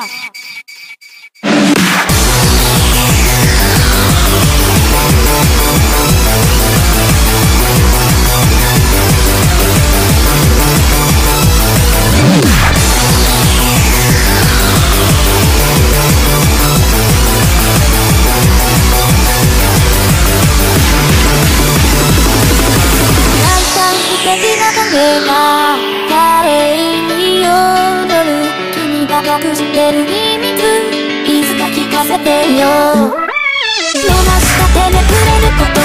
Rock. 隠してる秘密いつか聞かせてよ。逃した手めくれること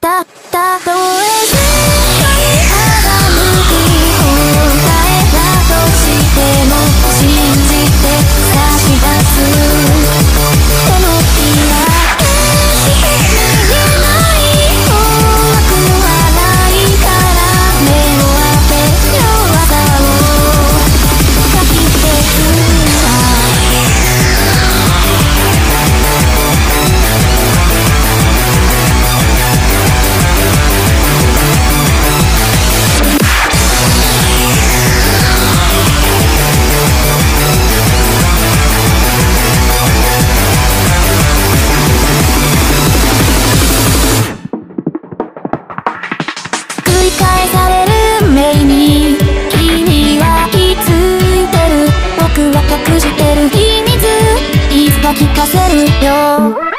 ただったどう聞かせるよ。